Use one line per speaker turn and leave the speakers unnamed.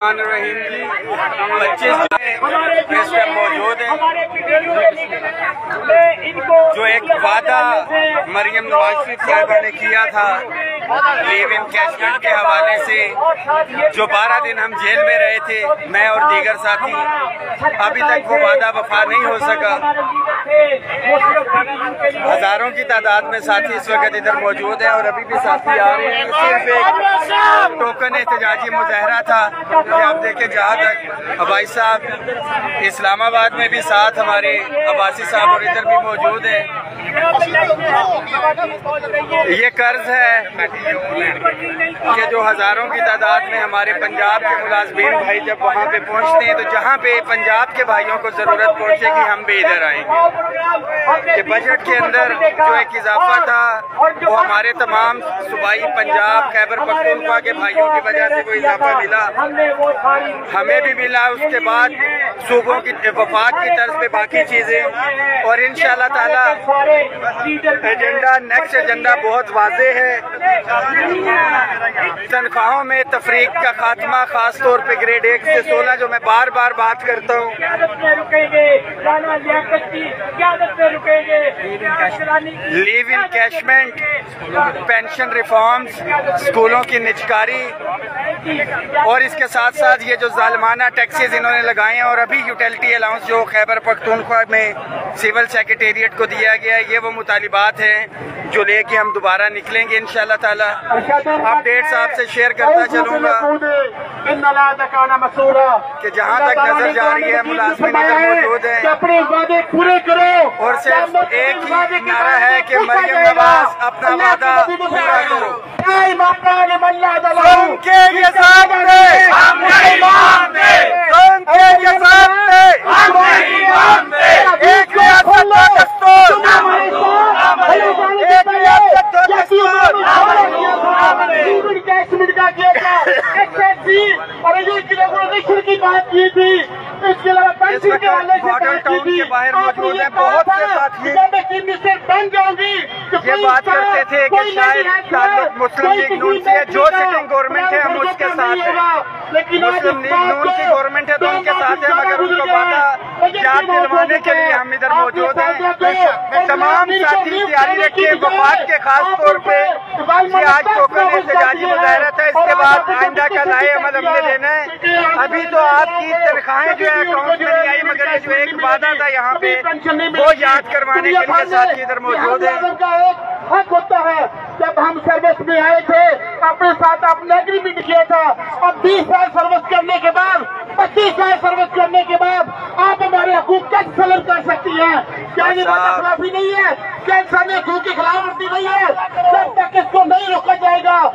الرحیم جی اس میں موجود ہیں۔ جو ایک وعدہ مریم نواز شریف صاحبہ نے کیا تھا لیو ان کیشمنٹ کے حوالے سے جو بارہ دن ہم جیل میں رہے تھے میں اور دیگر ساتھی ابھی تک وہ وعدہ وفا نہیں ہو سکا۔ ہزاروں کی تعداد میں ساتھی اس وقت ادھر موجود ہیں اور ابھی بھی ساتھی آ رہے ہیں۔ صرف ایک ٹوکن احتجاجی مظاہرہ تھا۔ کہ آپ دیکھیں جہاں تک عبائی صاحب، اسلام آباد میں بھی ساتھ ہمارے عباسی صاحب اور ادھر بھی موجود ہیں۔ یہ قرض ہے کہ جو ہزاروں کی تعداد میں ہمارے پنجاب کے ملازمین بھائی جب وہاں پہ پہنچتے ہیں تو جہاں پہ پنجاب کے بھائیوں کو ضرورت پہنچے گی، ہم بھی ادھر آئیں گے۔ کہ بجٹ کے اندر جو ایک اضافہ تھا وہ ہمارے تمام صوبائی پنجاب خیبر پختونخوا کے بھائیوں کی وجہ سے کوئی اضافہ ملا۔ ہمیں بھی ملا اس کے بعد صوبوں کی وفاق کی طرز پہ باقی چیزیں۔ اور انشاءاللہ تعالی ایجنڈا نیکسٹ ایجنڈا بہت واضح ہے۔ تنخواہوں میں تفریق کا خاتمہ خاص طور پہ گریڈ ایک سے سولہ جو میں بار بار بات کرتا ہوں۔ لیو ان کیشمنٹ پینشن ریفارمز سکولوں کی نچکاری اور اس کے ساتھ ساتھ یہ جو ظالمانہ ٹیکسیز انہوں نے لگائے ہیں اور ابھی یوٹیلٹی الاؤنس جو خیبر پختونخوا میں سیول سیکریٹریٹ کو دیا گیا ہے یہ وہ مطالبات ہیں جو لے کے ہم دوبارہ نکلیں گے انشاءاللہ تعالی۔ اپ ڈیٹس آپ سے شیئر کرتا چلوں گا۔ کہ جہاں تک نظر جا رہی ہے ملازمین ادھر موجود ہیں۔
اپنے وعدے پورے کرو
اور صرف ایک ہی نعرہ ہے کہ مریم نواز اپنا وعدہ پورا کرو۔ سن کے یہ سامنے ہم سن کے یہ سامنے ہم نہیں مانتے ایک ریاست کا دستور ایک ریاست کا دستور
کی بات کی تھی۔ اس کے علاوہ پینسل کے والے سے بات کی تھی۔ آپ نے یہ کہا تھا کہ میں چیف منسٹر بن جاؤں گی
یہ بات کرتے تھے کہ شاید
ہے
تعلق مسلم لیگ نون سے ہے۔ جو سٹنگ گورنمنٹ ہے ہم اس کے ساتھ ہیں۔ مسلم لیگ نون کی گورنمنٹ ہے تو ان کے ساتھ ہیں مگر ان کو وعدہ یاد دلوانے کے لیے ہم ادھر موجود ہیں۔ تمام ساتھی تیاری رکھیں وفات کے خاص طور پہ یہ آج ٹوکن احتجاجی مظاہرت ہے اس کے بعد آئندہ کا لائے عمل ہم نے دینا ہے۔ ابھی تو آپ کی تنخواہیں جو ہے اکاؤنٹ میں نہیں آئی مگر یہ جو ایک وعدہ تھا یہاں پہ وہ یاد کروانے کے لیے ساتھی ادھر موجود
ایک حق ہوتا ہے۔ جب ہم سروس میں آئے تھے اپنے ساتھ آپ نے اگریمنٹ کیا تھا۔ اب بیس سال سروس کرنے کے بعد پچیس سال سروس کرنے کے بعد آپ ہمارے حقوق کیسے سلب کر ہیں کیا یہ بات خلافی نہیں ہے۔ کیا انسانی حقوق کی خلاف ورزی نہیں ہے۔ جب تک اس کو نہیں روکا جائے گا۔